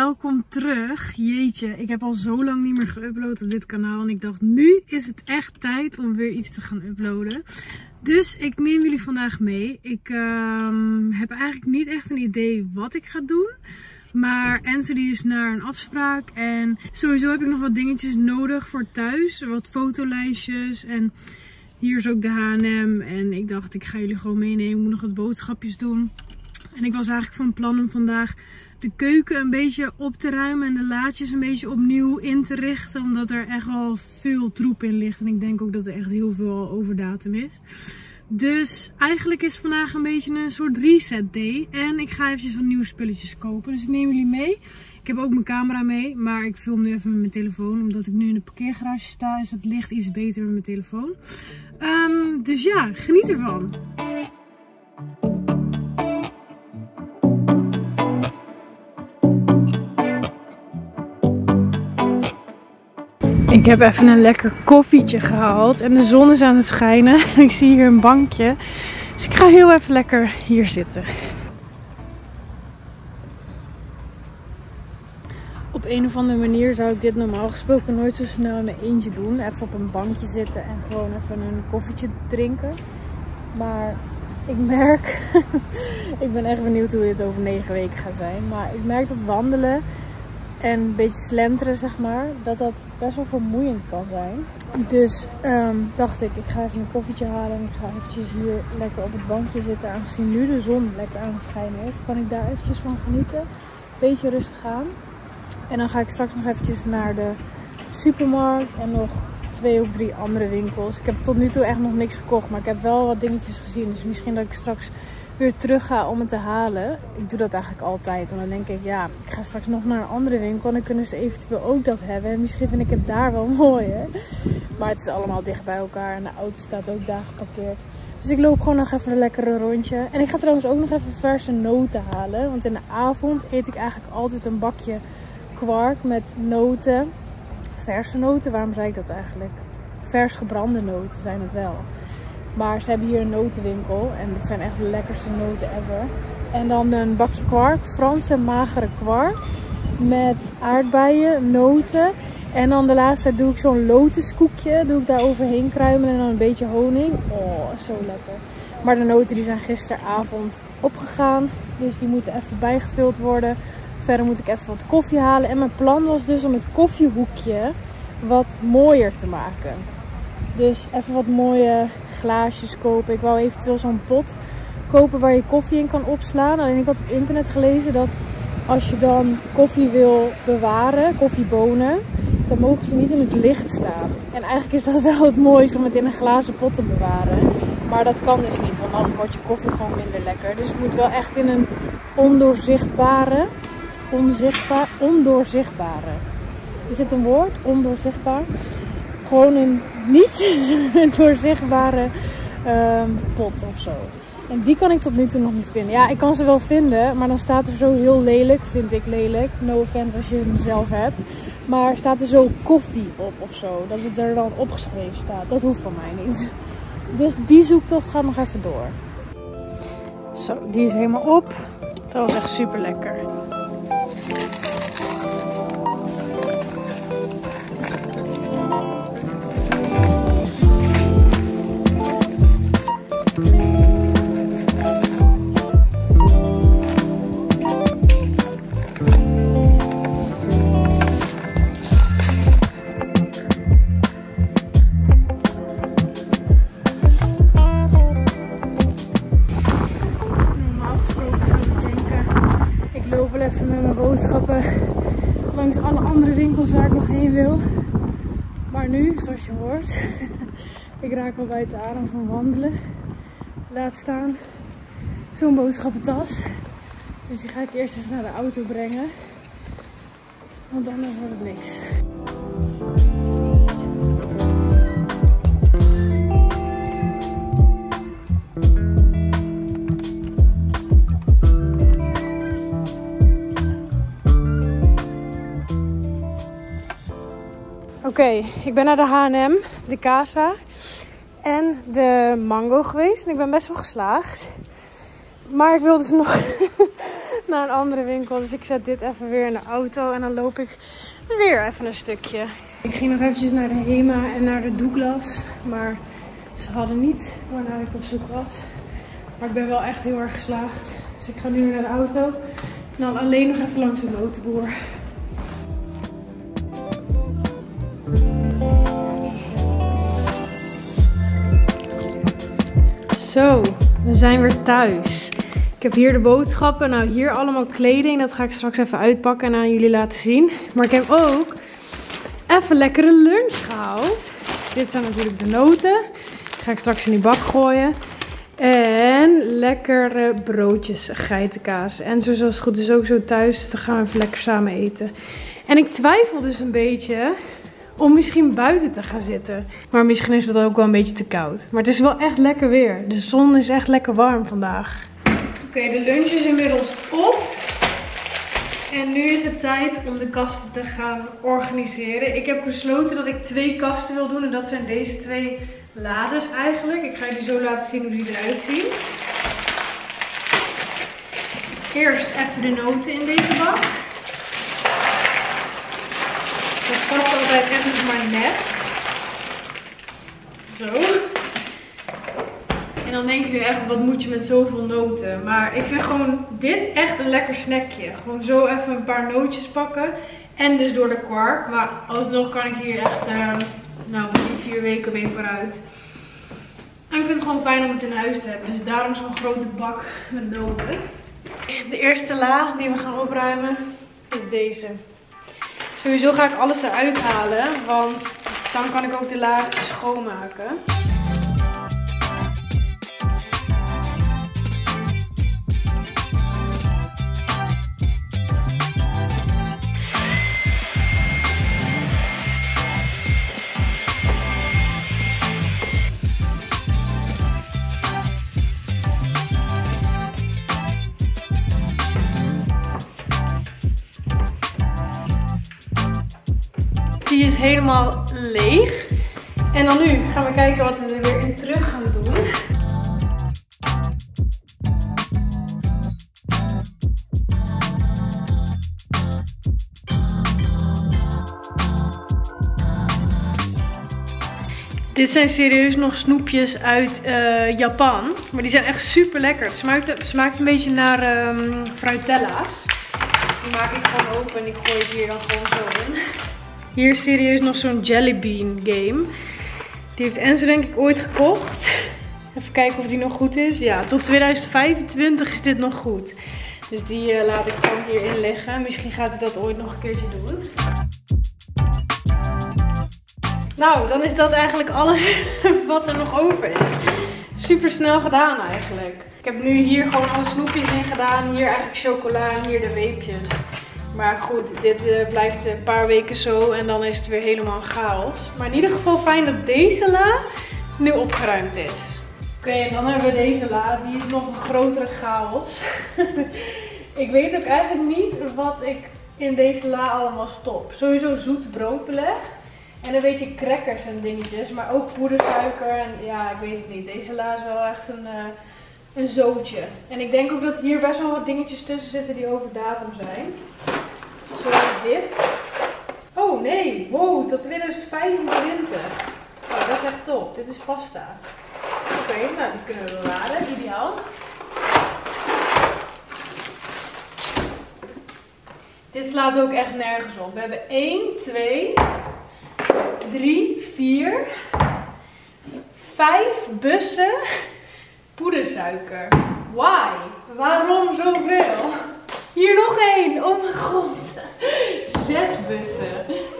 welkom terug. Jeetje, ik heb al zo lang niet meer geüpload op dit kanaal. En ik dacht, nu is het echt tijd om weer iets te gaan uploaden. Dus ik neem jullie vandaag mee. Ik ehm, heb eigenlijk niet echt een idee wat ik ga doen. Maar Enzo die is naar een afspraak. En sowieso heb ik nog wat dingetjes nodig voor thuis. Wat fotolijstjes. En hier is ook de H&M. En ik dacht, ik ga jullie gewoon meenemen. Ik moet nog wat boodschapjes doen. En ik was eigenlijk van plan om vandaag de keuken een beetje op te ruimen en de laadjes een beetje opnieuw in te richten. Omdat er echt wel veel troep in ligt. En ik denk ook dat er echt heel veel overdatum is. Dus eigenlijk is vandaag een beetje een soort reset day. En ik ga eventjes wat nieuwe spulletjes kopen. Dus ik neem jullie mee. Ik heb ook mijn camera mee. Maar ik film nu even met mijn telefoon. Omdat ik nu in de parkeergarage sta. Is het licht iets beter met mijn telefoon. Um, dus ja, geniet ervan. Ik heb even een lekker koffietje gehaald en de zon is aan het schijnen. Ik zie hier een bankje. Dus ik ga heel even lekker hier zitten. Op een of andere manier zou ik dit normaal gesproken nooit zo snel in mijn eentje doen. Even op een bankje zitten en gewoon even een koffietje drinken. Maar ik merk, ik ben echt benieuwd hoe dit over negen weken gaat zijn. Maar ik merk dat wandelen en een beetje slenteren, zeg maar, dat dat best wel vermoeiend kan zijn. Dus um, dacht ik, ik ga even een koffietje halen en ik ga eventjes hier lekker op het bankje zitten. Aangezien nu de zon lekker aan het schijnen is, kan ik daar eventjes van genieten. Beetje rustig aan. En dan ga ik straks nog eventjes naar de supermarkt en nog twee of drie andere winkels. Ik heb tot nu toe echt nog niks gekocht, maar ik heb wel wat dingetjes gezien. Dus misschien dat ik straks weer terug om het te halen. Ik doe dat eigenlijk altijd. Want dan denk ik, ja, ik ga straks nog naar een andere winkel. En dan kunnen ze eventueel ook dat hebben. En misschien vind ik het daar wel mooi, hè. Maar het is allemaal dicht bij elkaar. En de auto staat ook daar geparkeerd. Dus ik loop gewoon nog even een lekkere rondje. En ik ga trouwens ook nog even verse noten halen. Want in de avond eet ik eigenlijk altijd een bakje kwark met noten. Verse noten, waarom zei ik dat eigenlijk? Vers gebrande noten zijn het wel. Maar ze hebben hier een notenwinkel. En het zijn echt de lekkerste noten ever. En dan een bakje kwark. Franse magere kwark. Met aardbeien, noten. En dan de laatste doe ik zo'n lotuskoekje. Doe ik daar overheen kruimelen. En dan een beetje honing. Oh, zo lekker. Maar de noten die zijn gisteravond opgegaan. Dus die moeten even bijgevuld worden. Verder moet ik even wat koffie halen. En mijn plan was dus om het koffiehoekje wat mooier te maken. Dus even wat mooie glaasjes kopen. Ik wou eventueel zo'n pot kopen waar je koffie in kan opslaan. Alleen ik had op internet gelezen dat als je dan koffie wil bewaren, koffiebonen, dan mogen ze niet in het licht staan. En eigenlijk is dat wel het mooiste om het in een glazen pot te bewaren. Maar dat kan dus niet, want dan wordt je koffie gewoon minder lekker. Dus het moet wel echt in een ondoorzichtbare, onzichtbaar, ondoorzichtbare. Is het een woord? Ondoorzichtbaar? Gewoon een niet doorzichtbare um, pot of zo. En die kan ik tot nu toe nog niet vinden. Ja, ik kan ze wel vinden, maar dan staat er zo heel lelijk, vind ik lelijk. No offense als je hem zelf hebt. Maar staat er zo koffie op of zo. Dat het er dan opgeschreven staat. Dat hoeft van mij niet. Dus die zoektocht gaat nog even door. Zo, die is helemaal op. Dat was echt super lekker. Ik bij het adem van wandelen. Laat staan zo'n boodschappentas. Dus die ga ik eerst even naar de auto brengen. Want anders wordt het niks. Oké, ik ben naar de H&M, de Casa en de Mango geweest. En ik ben best wel geslaagd. Maar ik wil dus nog, naar een andere winkel. Dus ik zet dit even weer in de auto en dan loop ik weer even een stukje. Ik ging nog eventjes naar de HEMA en naar de Douglas. Maar ze hadden niet waarnaar ik op zoek was. Maar ik ben wel echt heel erg geslaagd. Dus ik ga nu weer naar de auto. En dan alleen nog even langs de notenboer. Zo, we zijn weer thuis. Ik heb hier de boodschappen. Nou, hier allemaal kleding. Dat ga ik straks even uitpakken en aan jullie laten zien. Maar ik heb ook even lekkere lunch gehaald. Dit zijn natuurlijk de noten. Die ga ik straks in die bak gooien. En lekkere broodjes geitenkaas. En zoals het goed is ook zo thuis. Dan gaan we even lekker samen eten. En ik twijfel dus een beetje om misschien buiten te gaan zitten. Maar misschien is het ook wel een beetje te koud. Maar het is wel echt lekker weer. De zon is echt lekker warm vandaag. Oké, de lunch is inmiddels op. En nu is het tijd om de kasten te gaan organiseren. Ik heb besloten dat ik twee kasten wil doen. En dat zijn deze twee lades eigenlijk. Ik ga jullie zo laten zien hoe die eruit zien. Eerst even de noten in deze bak. Dat past altijd nog maar net. Zo. En dan denk je nu echt, wat moet je met zoveel noten? Maar ik vind gewoon dit echt een lekker snackje. Gewoon zo even een paar nootjes pakken. En dus door de kwark. Maar alsnog kan ik hier echt, uh, nou, drie, vier weken mee vooruit. En ik vind het gewoon fijn om het in huis te hebben. Dus daarom zo'n grote bak met noten. De eerste la die we gaan opruimen is deze. Sowieso ga ik alles eruit halen, want dan kan ik ook de laagjes schoonmaken. Helemaal leeg. En dan nu gaan we kijken wat we er weer in terug gaan doen. Dit zijn serieus nog snoepjes uit uh, Japan. Maar die zijn echt super lekker. Het smaakt, smaakt een beetje naar um, fruitella's. Die maak ik gewoon open en ik gooi het hier dan gewoon zo. Hier serieus nog zo'n Jellybean game. Die heeft Enzo denk ik ooit gekocht. Even kijken of die nog goed is. Ja, tot 2025 is dit nog goed. Dus die uh, laat ik gewoon hierin liggen. Misschien gaat hij dat ooit nog een keertje doen. Nou, dan is dat eigenlijk alles wat er nog over is. Super snel gedaan eigenlijk. Ik heb nu hier gewoon alle snoepjes in gedaan. Hier eigenlijk chocola en hier de reepjes. Maar goed, dit uh, blijft een paar weken zo en dan is het weer helemaal chaos. Maar in ieder geval fijn dat deze la nu opgeruimd is. Oké, en dan hebben we deze la. Die is nog een grotere chaos. ik weet ook eigenlijk niet wat ik in deze la allemaal stop. Sowieso zoet broodbeleg. En een beetje crackers en dingetjes. Maar ook poedersuiker. En ja, ik weet het niet. Deze la is wel echt een, uh, een zootje. En ik denk ook dat hier best wel wat dingetjes tussen zitten die over datum zijn. Zoals dit. Oh nee, wow, tot 2025. Oh, dat is echt top. Dit is pasta. Oké, okay, nou die kunnen we bewaren. Ideaal. Dit slaat ook echt nergens op. We hebben 1, 2, 3, 4, 5 bussen poedersuiker. Why? Waarom zoveel? Hier nog één. Oh mijn god. Zes bussen.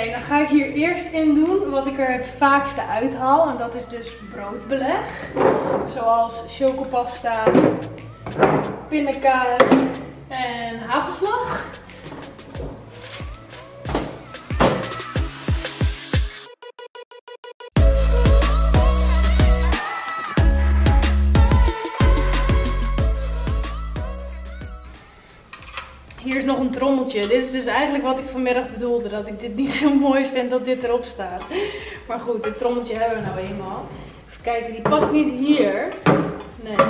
Oké, dan ga ik hier eerst in doen wat ik er het vaakste uithaal. En dat is dus broodbeleg. Zoals chocopasta, pindakaas en hagelslag. Een trommeltje. Dit is dus eigenlijk wat ik vanmiddag bedoelde. Dat ik dit niet zo mooi vind dat dit erop staat. Maar goed, dit trommeltje hebben we nou eenmaal. Even kijken, die past niet hier. Nee.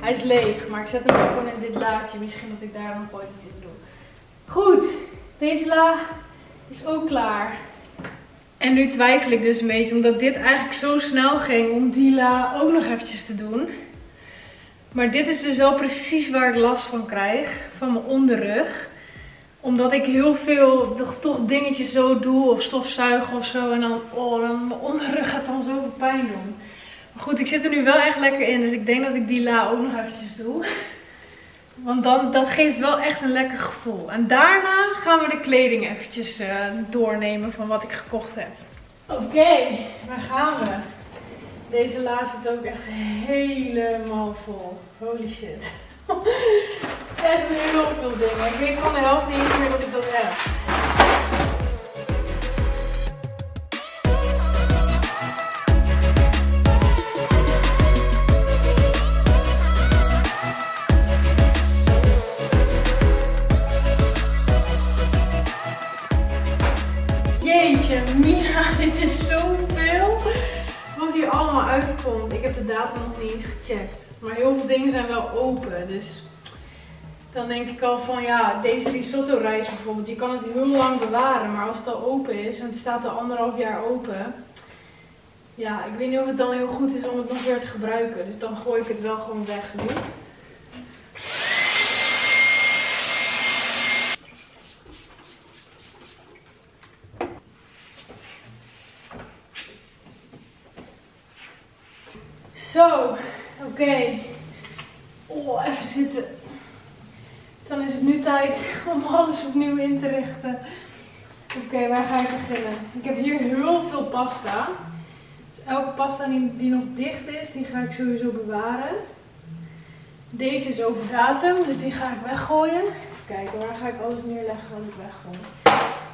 Hij is leeg, maar ik zet hem gewoon in dit laadje. Misschien dat ik daar nog ooit iets in doe. Goed, deze la is ook klaar. En nu twijfel ik dus een beetje, omdat dit eigenlijk zo snel ging om die la ook nog eventjes te doen. Maar dit is dus wel precies waar ik last van krijg, van mijn onderrug. Omdat ik heel veel toch dingetjes zo doe of stofzuigen of zo. En dan, oh, dan mijn onderrug gaat dan zoveel pijn doen. Maar goed, ik zit er nu wel echt lekker in. Dus ik denk dat ik die la ook nog eventjes doe. Want dan, dat geeft wel echt een lekker gevoel. En daarna gaan we de kleding eventjes uh, doornemen van wat ik gekocht heb. Oké, waar gaan we? Deze la zit ook echt helemaal vol. Holy shit. echt heel veel dingen. Ik weet van de helft niet meer dat ik dat heb. Nog niet eens gecheckt. Maar heel veel dingen zijn wel open. Dus dan denk ik al van ja, deze risotto rijst bijvoorbeeld. Je kan het heel lang bewaren. Maar als het al open is en het staat al anderhalf jaar open. Ja, ik weet niet of het dan heel goed is om het nog weer te gebruiken. Dus dan gooi ik het wel gewoon weg nu. Zo, oké. Oh, even zitten. Dan is het nu tijd om alles opnieuw in te richten. Oké, waar ga ik beginnen? Ik heb hier heel veel pasta. Dus elke pasta die, nog dicht is, die ga ik sowieso bewaren. Deze is over datum, dus die ga ik weggooien. Even kijken, waar ga ik alles neerleggen wat ik weggooi?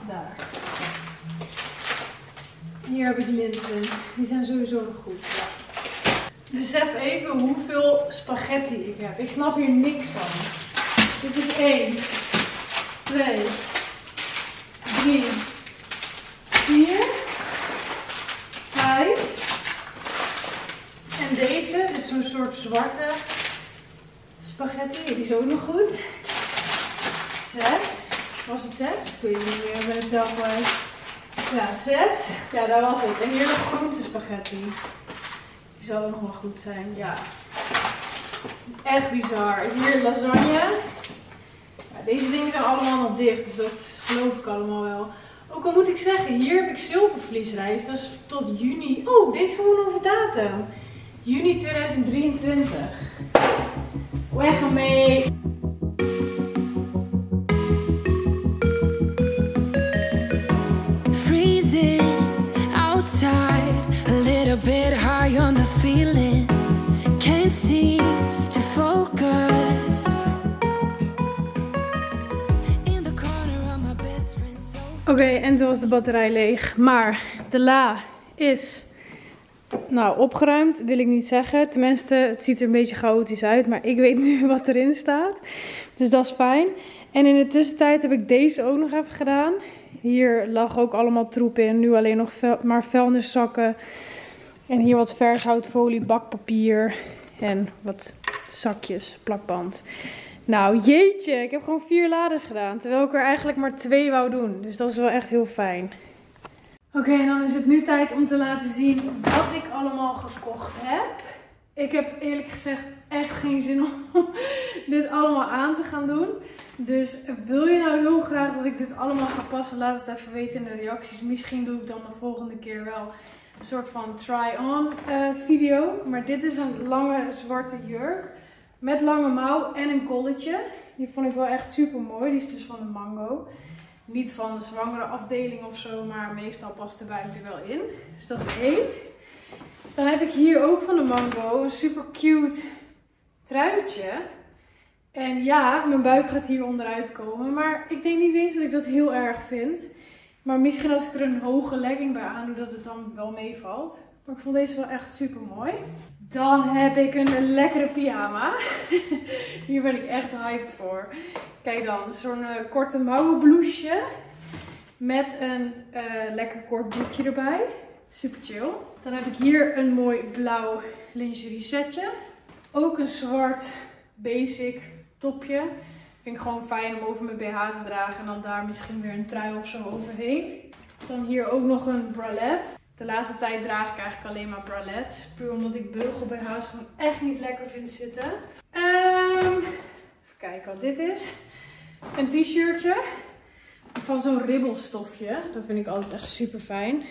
Daar. Hier heb ik linten. Die zijn sowieso nog goed. Besef even hoeveel spaghetti ik heb. Ik snap hier niks van. Dit is 1, 2, 3, 4, 5. En deze is zo'n soort zwarte spaghetti. Die is ook nog goed. 6. Was het 6? Ik weet niet meer bij het tel Ja, 6. Ja, daar was het. En hier nog groente spaghetti. Die zal nog wel goed zijn, ja. Echt bizar. Hier lasagne. Deze dingen zijn allemaal nog dicht, dus dat geloof ik allemaal wel. Ook al moet ik zeggen, hier heb ik zilvervliesrijst. Dat is tot juni. Oh, deze gewoon over datum. Juni 2023. Weg ermee. Oké, en toen was de batterij leeg. Maar de la is nou, opgeruimd, wil ik niet zeggen. Tenminste, het ziet er een beetje chaotisch uit. Maar ik weet nu wat erin staat. Dus dat is fijn. En in de tussentijd heb ik deze ook nog even gedaan. Hier lag ook allemaal troep in. Nu alleen nog maar vuilniszakken. En hier wat vershoutfolie, bakpapier. En wat zakjes, plakband. Nou, jeetje, ik heb gewoon vier lades gedaan. Terwijl ik er eigenlijk maar twee wou doen. Dus dat is wel echt heel fijn. Oké, dan is het nu tijd om te laten zien wat ik allemaal gekocht heb. Ik heb eerlijk gezegd echt geen zin om dit allemaal aan te gaan doen. Dus wil je nou heel graag dat ik dit allemaal ga passen, laat het even weten in de reacties. Misschien doe ik dan de volgende keer wel een soort van try-on uh, video. Maar dit is een lange zwarte jurk. Met lange mouw en een kolletje. Die vond ik wel echt super mooi. Die is dus van de Mango. Niet van de zwangere afdeling of zo, maar meestal past de buik er wel in. Dus dat is één. Dan heb ik hier ook van de Mango een super cute truitje. En ja, mijn buik gaat hier onderuit komen. Maar ik denk niet eens dat ik dat heel erg vind. Maar misschien als ik er een hoge legging bij aan doe, dat het dan wel meevalt. Maar ik vond deze wel echt super mooi. Dan heb ik een lekkere pyjama. Hier ben ik echt hyped voor. Kijk dan, zo'n uh, korte mouwenblouseje. Met een uh, lekker kort broekje erbij. Super chill. Dan heb ik hier een mooi blauw lingerie setje. Ook een zwart basic topje. Vind ik gewoon fijn om over mijn BH te dragen. En dan daar misschien weer een trui of zo overheen. Dan hier ook nog een bralette. De laatste tijd draag ik eigenlijk alleen maar bralettes. Puur omdat ik beugel BH's gewoon echt niet lekker vind zitten. Um, even kijken wat dit is. Een t-shirtje. Van zo'n ribbelstofje. Dat vind ik altijd echt super fijn.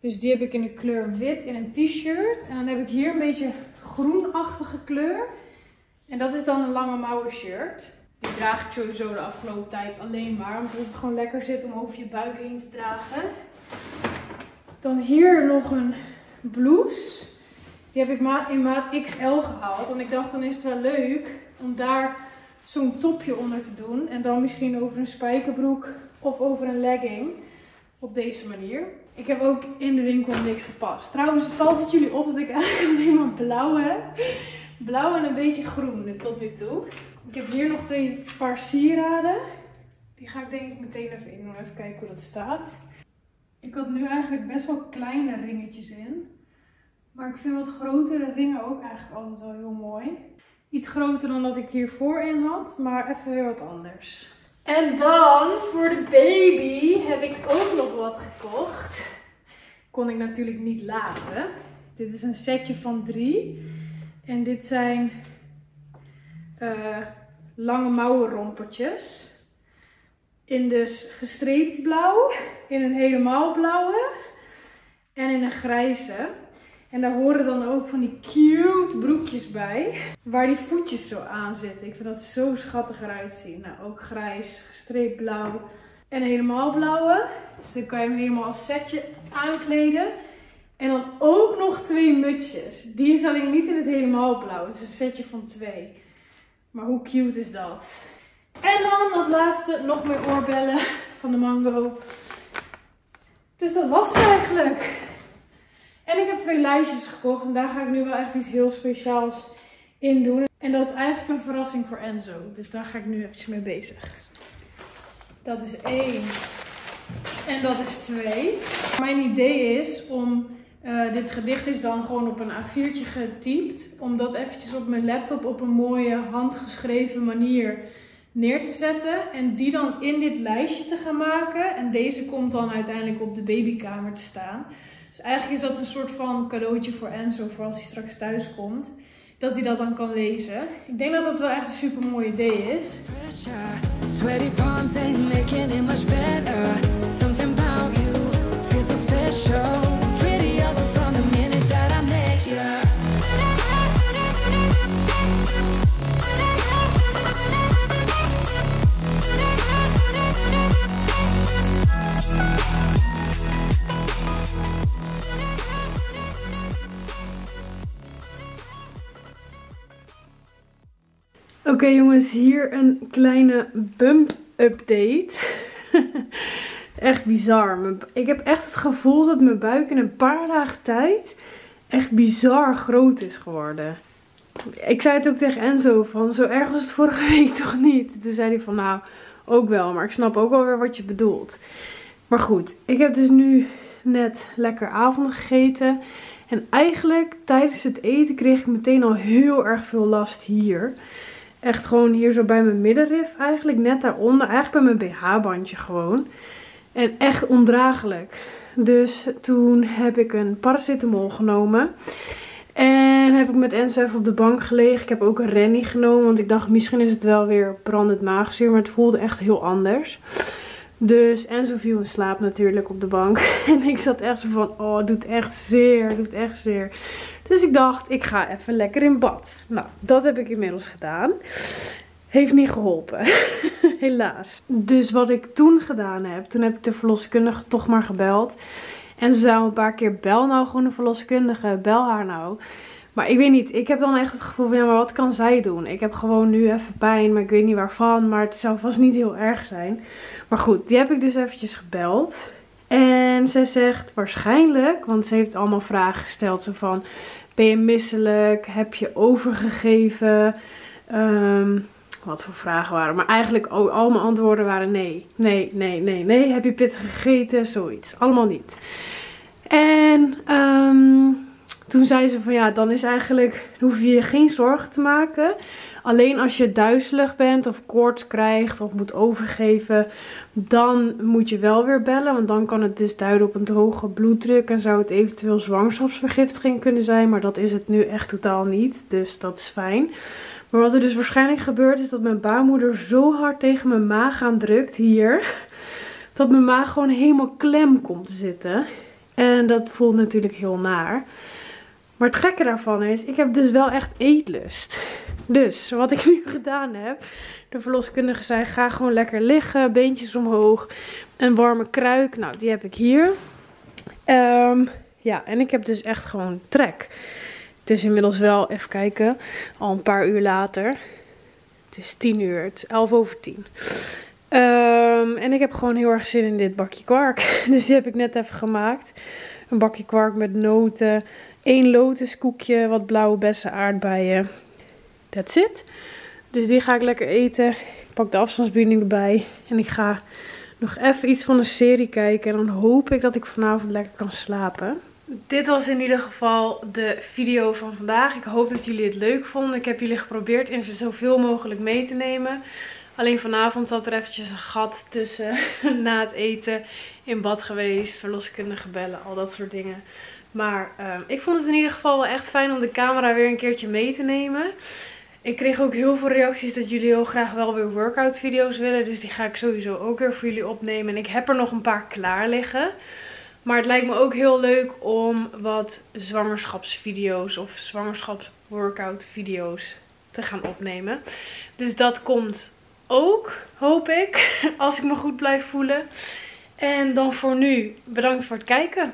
Dus die heb ik in de kleur wit in een t-shirt. En dan heb ik hier een beetje groenachtige kleur. En dat is dan een lange mouwen shirt. Die draag ik sowieso de afgelopen tijd alleen maar. Omdat het gewoon lekker zit om over je buik heen te dragen. Dan hier nog een blouse. Die heb ik in maat XL gehaald. Want ik dacht dan is het wel leuk om daar zo'n topje onder te doen. En dan misschien over een spijkerbroek of over een legging. Op deze manier. Ik heb ook in de winkel niks gepast. Trouwens, het valt het jullie op dat ik eigenlijk alleen maar blauw heb. Blauw en een beetje groen tot nu toe. Ik heb hier nog twee paar sieraden. Die ga ik denk ik meteen even in doen. Even kijken hoe dat staat. Ik had nu eigenlijk best wel kleine ringetjes in. Maar ik vind wat grotere ringen ook eigenlijk altijd wel heel mooi. Iets groter dan dat ik hiervoor in had, maar even weer wat anders. En dan voor de baby heb ik ook nog wat gekocht. Kon ik natuurlijk niet laten. Dit is een setje van drie. En dit zijn uh, lange mouwenrompertjes. In dus gestreept blauw, in een helemaal blauwe en in een grijze. En daar horen dan ook van die cute broekjes bij. Waar die voetjes zo aan zitten. Ik vind dat zo schattig eruit zien. Nou, ook grijs, gestreept blauw en helemaal blauwe. Dus dan kan je hem helemaal als setje aankleden. En dan ook nog twee mutsjes. Die is alleen niet in het helemaal blauw. Het is een setje van twee. Maar hoe cute is dat? En dan als laatste nog meer oorbellen van de Mango. Dus dat was het eigenlijk. En ik heb twee lijstjes gekocht. En daar ga ik nu wel echt iets heel speciaals in doen. En dat is eigenlijk een verrassing voor Enzo. Dus daar ga ik nu eventjes mee bezig. Dat is één. En dat is twee. Mijn idee is om... Uh, dit gedicht is dan gewoon op een A4'tje getypt. Om dat eventjes op mijn laptop op een mooie handgeschreven manier neer te zetten. En die dan in dit lijstje te gaan maken. En deze komt dan uiteindelijk op de babykamer te staan. Dus eigenlijk is dat een soort van cadeautje voor Enzo voor als hij straks thuis komt. Dat hij dat dan kan lezen. Ik denk dat dat wel echt een super mooi idee is. Oké jongens, hier een kleine bump update. echt bizar. Ik heb echt het gevoel dat mijn buik in een paar dagen tijd echt bizar groot is geworden. Ik zei het ook tegen Enzo van zo erg was het vorige week toch niet. Toen zei hij van nou ook wel, maar ik snap ook wel weer wat je bedoelt. Maar goed, ik heb dus nu net lekker avond gegeten. En eigenlijk tijdens het eten kreeg ik meteen al heel erg veel last hier. Echt gewoon hier zo bij mijn middenrif eigenlijk. Net daaronder. Eigenlijk bij mijn BH-bandje gewoon. En echt ondraaglijk. Dus toen heb ik een paracetamol genomen. En heb ik met Enzo op de bank gelegen. Ik heb ook een Rennie genomen. Want ik dacht misschien is het wel weer brandend maagzuur. Maar het voelde echt heel anders. Dus Enzo viel in slaap natuurlijk op de bank. En ik zat echt zo van, oh het doet echt zeer. Het doet echt zeer. Dus ik dacht, ik ga even lekker in bad. Nou, dat heb ik inmiddels gedaan. Heeft niet geholpen. Helaas. Dus wat ik toen gedaan heb, toen heb ik de verloskundige toch maar gebeld. En ze zei een paar keer, bel nou gewoon de verloskundige, bel haar nou. Maar ik weet niet, ik heb dan echt het gevoel van, ja, maar wat kan zij doen? Ik heb gewoon nu even pijn, maar ik weet niet waarvan. Maar het zou vast niet heel erg zijn. Maar goed, die heb ik dus eventjes gebeld. En zij zegt waarschijnlijk, want ze heeft allemaal vragen gesteld. Zo van, ben je misselijk? Heb je overgegeven? Ehm, wat voor vragen waren. Maar eigenlijk al mijn antwoorden waren nee. Nee, nee, nee, nee. Heb je pittig gegeten? Zoiets. Allemaal niet. En um, toen zei ze van ja, dan is eigenlijk, hoef je je geen zorgen te maken. Alleen als je duizelig bent of koorts krijgt of moet overgeven, dan moet je wel weer bellen. Want dan kan het dus duiden op een hoge bloeddruk en zou het eventueel zwangerschapsvergiftiging kunnen zijn. Maar dat is het nu echt totaal niet, dus dat is fijn. Maar wat er dus waarschijnlijk gebeurt is dat mijn baarmoeder zo hard tegen mijn maag aan drukt hier. Dat mijn maag gewoon helemaal klem komt te zitten. En dat voelt natuurlijk heel naar. Maar het gekke daarvan is, ik heb dus wel echt eetlust. Dus wat ik nu gedaan heb, de verloskundige zei ga gewoon lekker liggen, beentjes omhoog. Een warme kruik, nou die heb ik hier. Um, ja, en ik heb dus echt gewoon trek. Het is inmiddels wel, even kijken, al een paar uur later. Het is 10 uur, het is 11 over 10. Um, ehm, en ik heb gewoon heel erg zin in dit bakje kwark. Dus die heb ik net even gemaakt. Een bakje kwark met noten, één lotuskoekje, wat blauwe bessen, aardbeien. That's it. Dus die ga ik lekker eten. Ik pak de afstandsbediening erbij. En ik ga nog even iets van een serie kijken. En dan hoop ik dat ik vanavond lekker kan slapen. Dit was in ieder geval de video van vandaag. Ik hoop dat jullie het leuk vonden. Ik heb jullie geprobeerd in zoveel mogelijk mee te nemen. Alleen vanavond zat er eventjes een gat tussen. Na het eten in bad geweest, verloskundige bellen, al dat soort dingen. Maar uh, ik vond het in ieder geval wel echt fijn om de camera weer een keertje mee te nemen. Ik kreeg ook heel veel reacties dat jullie heel graag wel weer workout video's willen. Dus die ga ik sowieso ook weer voor jullie opnemen. En ik heb er nog een paar klaar liggen. Maar het lijkt me ook heel leuk om wat zwangerschapsvideo's of zwangerschapsworkout video's te gaan opnemen. Dus dat komt ook, hoop ik, als ik me goed blijf voelen. En dan voor nu, bedankt voor het kijken.